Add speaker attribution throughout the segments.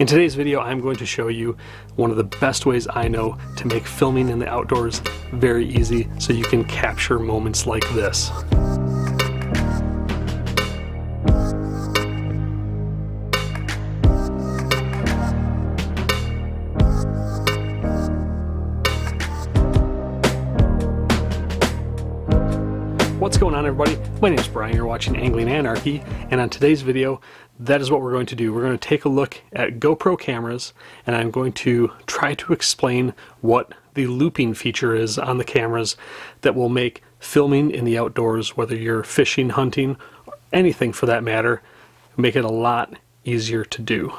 Speaker 1: In today's video, I'm going to show you one of the best ways I know to make filming in the outdoors very easy so you can capture moments like this. On everybody? My name is Brian, you're watching Angling Anarchy, and on today's video, that is what we're going to do. We're going to take a look at GoPro cameras, and I'm going to try to explain what the looping feature is on the cameras that will make filming in the outdoors, whether you're fishing, hunting, anything for that matter, make it a lot easier to do.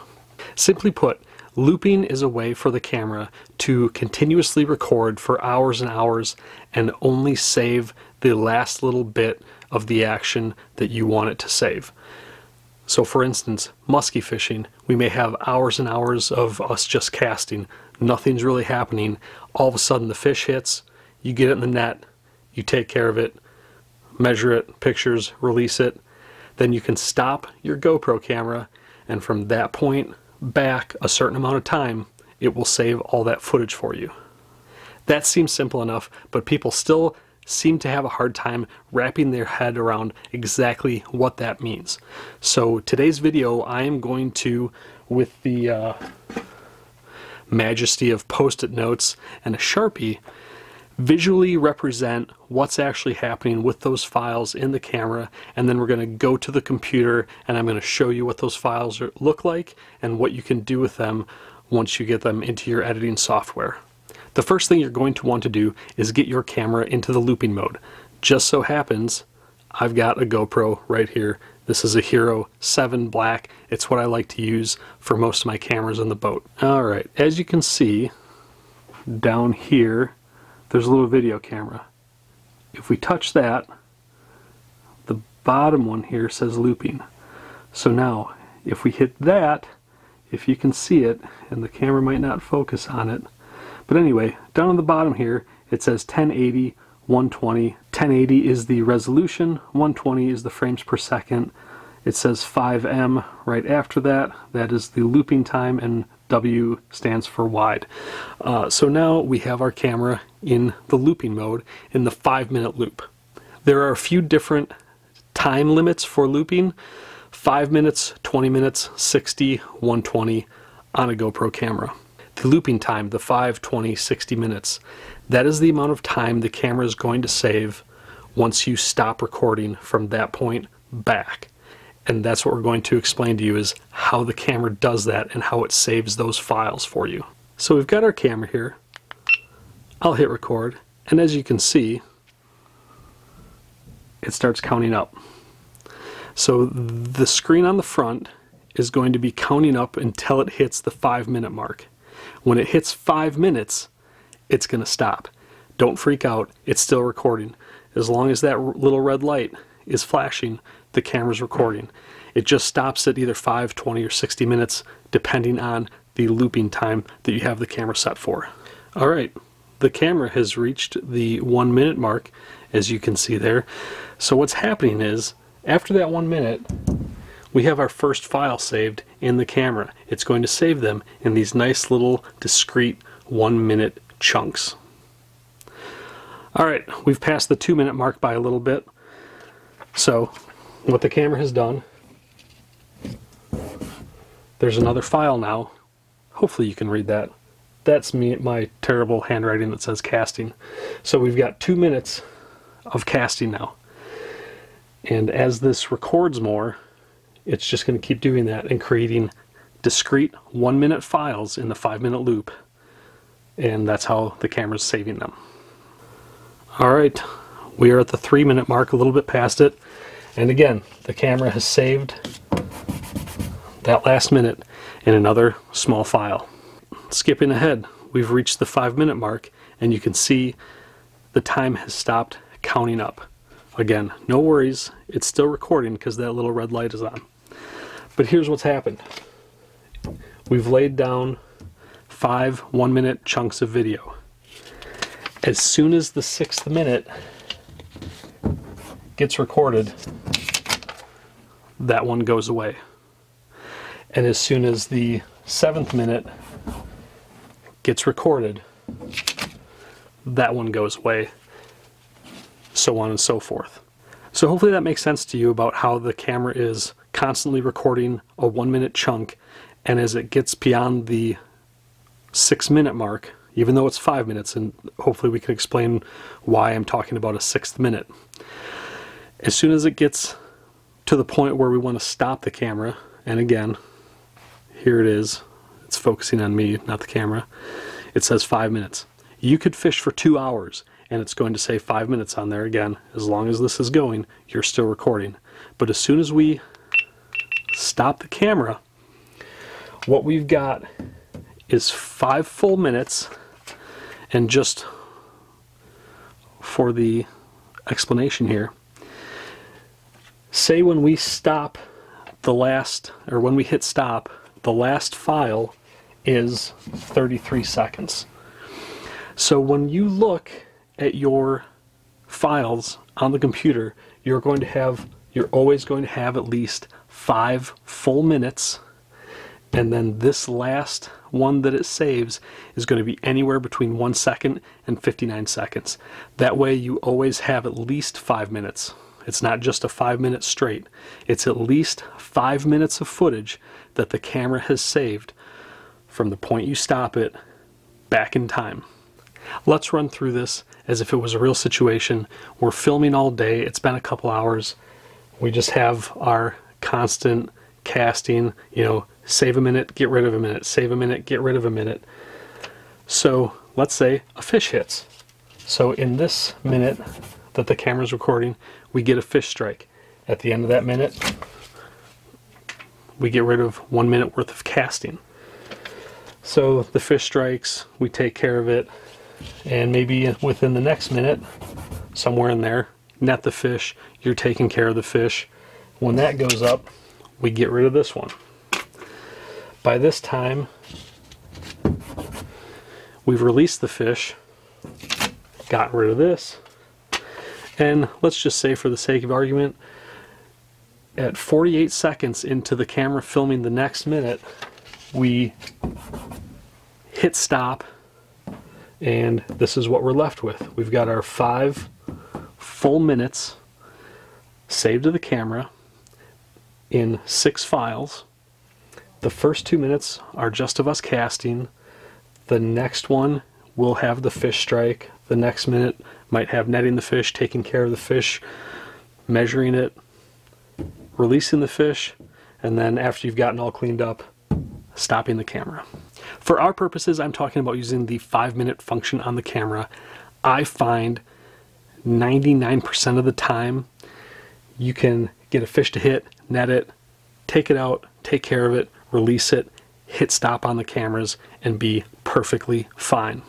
Speaker 1: Simply put, Looping is a way for the camera to continuously record for hours and hours and only save the last little bit of the action that you want it to save. So for instance, musky fishing, we may have hours and hours of us just casting. Nothing's really happening. All of a sudden the fish hits, you get it in the net, you take care of it, measure it, pictures, release it. Then you can stop your GoPro camera and from that point back a certain amount of time, it will save all that footage for you. That seems simple enough, but people still seem to have a hard time wrapping their head around exactly what that means. So today's video I am going to, with the uh, majesty of post-it notes and a Sharpie, visually represent what's actually happening with those files in the camera and then we're going to go to the computer and I'm going to show you what those files are, look like and what you can do with them once you get them into your editing software. The first thing you're going to want to do is get your camera into the looping mode. Just so happens I've got a GoPro right here. This is a Hero 7 Black. It's what I like to use for most of my cameras in the boat. Alright, as you can see down here there's a little video camera. If we touch that, the bottom one here says looping. So now, if we hit that, if you can see it, and the camera might not focus on it, but anyway, down on the bottom here, it says 1080, 120. 1080 is the resolution, 120 is the frames per second. It says 5M right after that. That is the looping time, and W stands for wide. Uh, so now we have our camera in the looping mode in the five minute loop. There are a few different time limits for looping. 5 minutes, 20 minutes, 60, 120 on a GoPro camera. The looping time, the 5, 20, 60 minutes, that is the amount of time the camera is going to save once you stop recording from that point back and that's what we're going to explain to you is how the camera does that and how it saves those files for you. So we've got our camera here. I'll hit record and as you can see it starts counting up. So the screen on the front is going to be counting up until it hits the five minute mark. When it hits five minutes it's going to stop. Don't freak out, it's still recording. As long as that little red light is flashing, the camera's recording. It just stops at either 5, 20, or 60 minutes, depending on the looping time that you have the camera set for. Alright, the camera has reached the one minute mark, as you can see there. So what's happening is, after that one minute, we have our first file saved in the camera. It's going to save them in these nice little discrete one minute chunks. Alright, we've passed the two minute mark by a little bit. So what the camera has done, there's another file now. Hopefully you can read that. That's me, my terrible handwriting that says casting. So we've got two minutes of casting now. And as this records more, it's just going to keep doing that and creating discrete one minute files in the five minute loop. And that's how the camera's saving them. Alright, we are at the three minute mark, a little bit past it. And again, the camera has saved that last minute in another small file. Skipping ahead, we've reached the five minute mark and you can see the time has stopped counting up. Again, no worries, it's still recording because that little red light is on. But here's what's happened. We've laid down five one minute chunks of video. As soon as the sixth minute gets recorded, that one goes away. And as soon as the seventh minute gets recorded, that one goes away, so on and so forth. So hopefully that makes sense to you about how the camera is constantly recording a one minute chunk and as it gets beyond the six minute mark, even though it's five minutes, and hopefully we can explain why I'm talking about a sixth minute. As soon as it gets to the point where we want to stop the camera, and again, here it is, it's focusing on me, not the camera, it says five minutes. You could fish for two hours and it's going to say five minutes on there again. As long as this is going, you're still recording. But as soon as we stop the camera, what we've got is five full minutes and just for the explanation here, say when we stop the last, or when we hit stop, the last file is 33 seconds. So when you look at your files on the computer, you're going to have, you're always going to have at least five full minutes and then this last one that it saves is going to be anywhere between 1 second and 59 seconds. That way you always have at least 5 minutes. It's not just a 5 minute straight. It's at least 5 minutes of footage that the camera has saved from the point you stop it back in time. Let's run through this as if it was a real situation. We're filming all day. It's been a couple hours. We just have our constant casting, you know, save a minute, get rid of a minute, save a minute, get rid of a minute. So let's say a fish hits. So in this minute that the camera's recording, we get a fish strike. At the end of that minute, we get rid of one minute worth of casting. So the fish strikes, we take care of it, and maybe within the next minute, somewhere in there, net the fish, you're taking care of the fish. When that goes up, we get rid of this one. By this time, we've released the fish, got rid of this, and let's just say for the sake of argument, at 48 seconds into the camera filming the next minute, we hit stop, and this is what we're left with. We've got our five full minutes saved to the camera in six files. The first two minutes are just of us casting. The next one will have the fish strike. The next minute might have netting the fish, taking care of the fish, measuring it, releasing the fish, and then after you've gotten all cleaned up, stopping the camera. For our purposes, I'm talking about using the five minute function on the camera. I find 99% of the time you can get a fish to hit, net it, take it out, take care of it, release it, hit stop on the cameras, and be perfectly fine.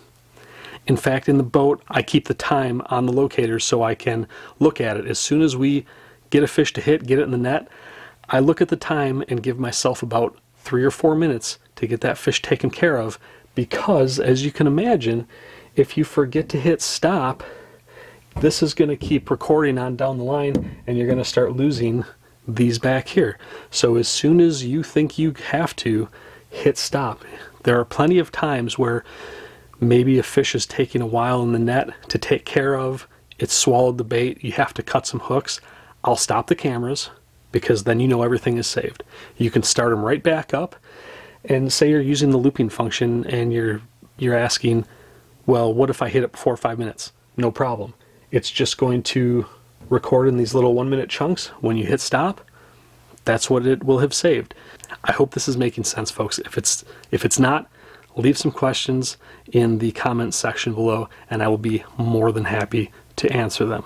Speaker 1: In fact, in the boat, I keep the time on the locator so I can look at it. As soon as we get a fish to hit, get it in the net, I look at the time and give myself about three or four minutes to get that fish taken care of because, as you can imagine, if you forget to hit stop, this is going to keep recording on down the line and you're going to start losing these back here. So as soon as you think you have to, hit stop. There are plenty of times where maybe a fish is taking a while in the net to take care of, it's swallowed the bait, you have to cut some hooks. I'll stop the cameras because then you know everything is saved. You can start them right back up and say you're using the looping function and you're you're asking, well, what if I hit it before five minutes? No problem. It's just going to record in these little one minute chunks. When you hit stop, that's what it will have saved. I hope this is making sense, folks. If it's if it's not, leave some questions in the comments section below and I will be more than happy to answer them.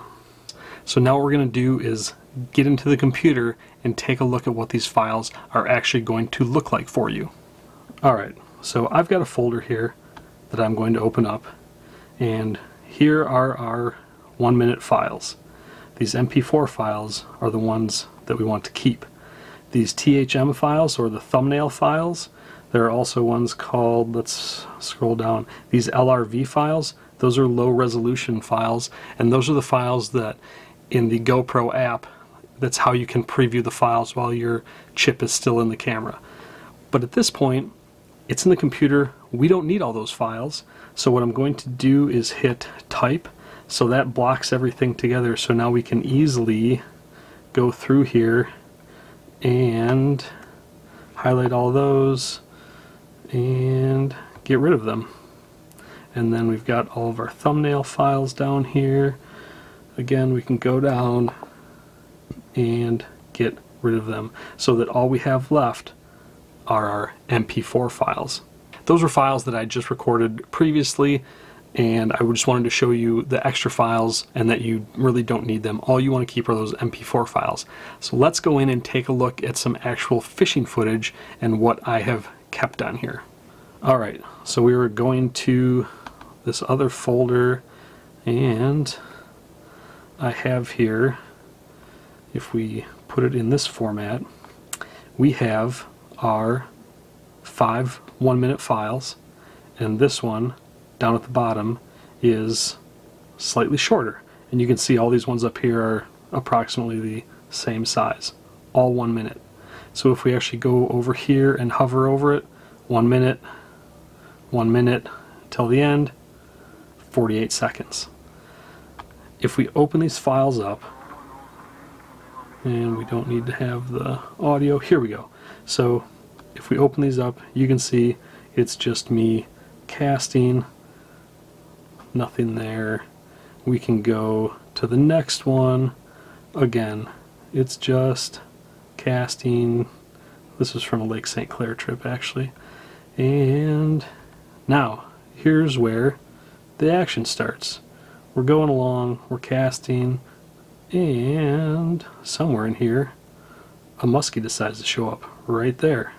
Speaker 1: So now what we're going to do is get into the computer and take a look at what these files are actually going to look like for you. Alright, so I've got a folder here that I'm going to open up and here are our one minute files. These MP4 files are the ones that we want to keep. These THM files, or the thumbnail files, there are also ones called, let's scroll down, these LRV files. Those are low resolution files, and those are the files that in the GoPro app, that's how you can preview the files while your chip is still in the camera. But at this point, It's in the computer. We don't need all those files. So what I'm going to do is hit type. So that blocks everything together. So now we can easily go through here and highlight all those and get rid of them. And then we've got all of our thumbnail files down here. Again, we can go down and get rid of them so that all we have left are our MP4 files. Those were files that I just recorded previously and I just wanted to show you the extra files and that you really don't need them. All you want to keep are those MP4 files. So let's go in and take a look at some actual fishing footage and what I have kept on here. Alright, so we were going to this other folder and I have here, if we put it in this format, we have our five one minute files and this one down at the bottom is slightly shorter. And you can see all these ones up here are approximately the same size all one minute. So if we actually go over here and hover over it one minute one minute till the end 48 seconds. If we open these files up and we don't need to have the audio here we go. So if we open these up you can see it's just me casting nothing there. We can go to the next one. Again it's just casting. This is from a Lake St. Clair trip actually. And now here's where the action starts. We're going along we're casting and somewhere in here a muskie decides to show up right there.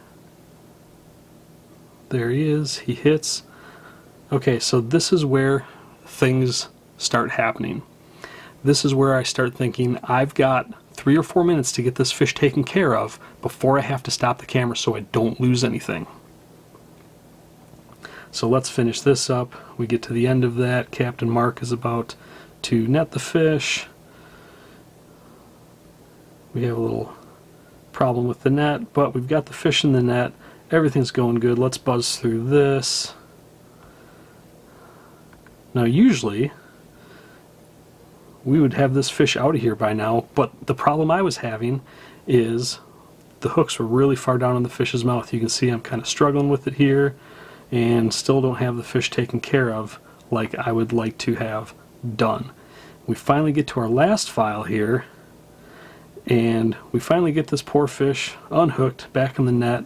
Speaker 1: There he is he hits. Okay so this is where things start happening. This is where I start thinking I've got three or four minutes to get this fish taken care of before I have to stop the camera so I don't lose anything. So let's finish this up. We get to the end of that. Captain Mark is about to net the fish. We have a little problem with the net, but we've got the fish in the net. Everything's going good. Let's buzz through this. Now usually we would have this fish out of here by now, but the problem I was having is the hooks were really far down in the fish's mouth. You can see I'm kind of struggling with it here and still don't have the fish taken care of like I would like to have done. We finally get to our last file here and we finally get this poor fish unhooked back in the net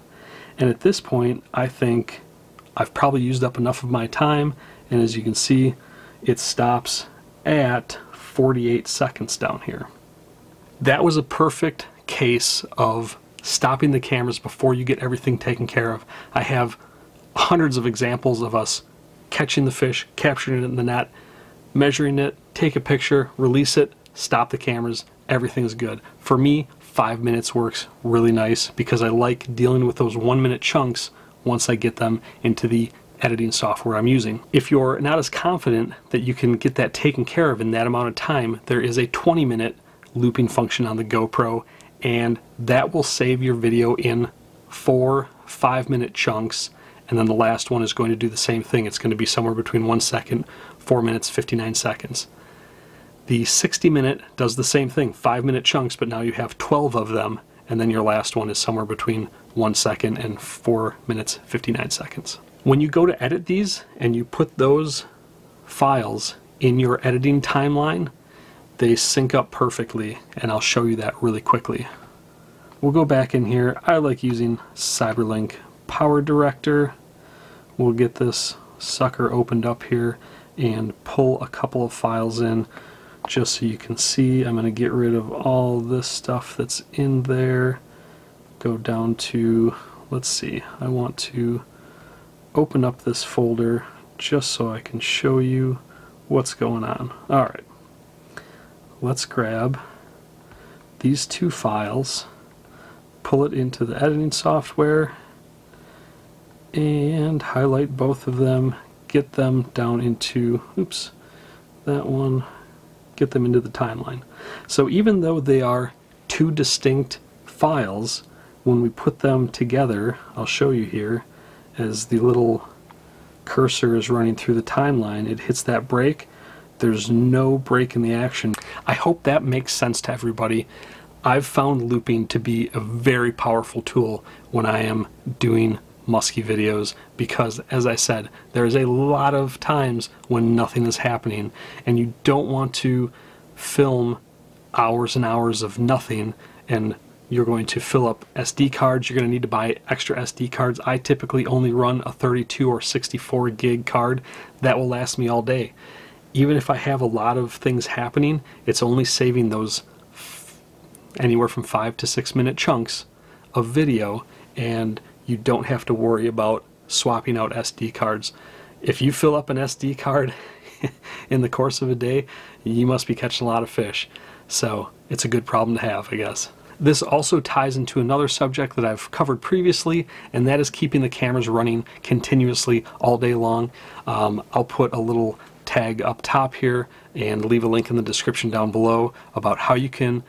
Speaker 1: and at this point I think I've probably used up enough of my time and as you can see it stops at 48 seconds down here. That was a perfect case of stopping the cameras before you get everything taken care of. I have hundreds of examples of us catching the fish, capturing it in the net, measuring it, take a picture, release it, stop the cameras, everything's good. For me, five minutes works really nice because I like dealing with those one minute chunks once I get them into the editing software I'm using. If you're not as confident that you can get that taken care of in that amount of time, there is a 20 minute looping function on the GoPro and that will save your video in four five minute chunks and then the last one is going to do the same thing. It's going to be somewhere between one second, four minutes, 59 seconds. The 60 minute does the same thing, five minute chunks, but now you have 12 of them and then your last one is somewhere between one second and four minutes, 59 seconds. When you go to edit these and you put those files in your editing timeline, they sync up perfectly and I'll show you that really quickly. We'll go back in here. I like using Cyberlink Power Director. We'll get this sucker opened up here and pull a couple of files in just so you can see. I'm going to get rid of all this stuff that's in there. Go down to, let's see, I want to open up this folder just so I can show you what's going on. Alright, let's grab these two files, pull it into the editing software, and highlight both of them, get them down into, oops, that one, get them into the timeline. So even though they are two distinct files, when we put them together, I'll show you here, as the little cursor is running through the timeline, it hits that break. There's no break in the action. I hope that makes sense to everybody. I've found looping to be a very powerful tool when I am doing musky videos because as I said there's a lot of times when nothing is happening and you don't want to film hours and hours of nothing and you're going to fill up SD cards you're going to need to buy extra SD cards I typically only run a 32 or 64 gig card that will last me all day even if I have a lot of things happening it's only saving those anywhere from five to six minute chunks of video and you don't have to worry about swapping out SD cards. If you fill up an SD card in the course of a day, you must be catching a lot of fish. So it's a good problem to have, I guess. This also ties into another subject that I've covered previously, and that is keeping the cameras running continuously all day long. Um, I'll put a little tag up top here and leave a link in the description down below about how you can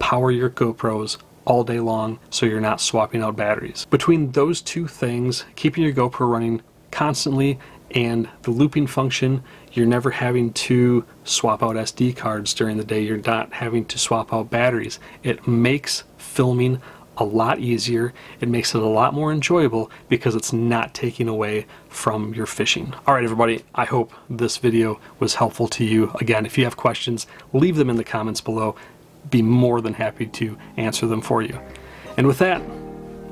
Speaker 1: power your GoPros all day long so you're not swapping out batteries. Between those two things, keeping your GoPro running constantly and the looping function, you're never having to swap out SD cards during the day. You're not having to swap out batteries. It makes filming a lot easier. It makes it a lot more enjoyable because it's not taking away from your fishing. All right, everybody, I hope this video was helpful to you. Again, if you have questions, leave them in the comments below be more than happy to answer them for you. And with that,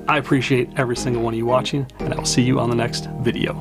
Speaker 1: I appreciate every single one of you watching, and I'll see you on the next video.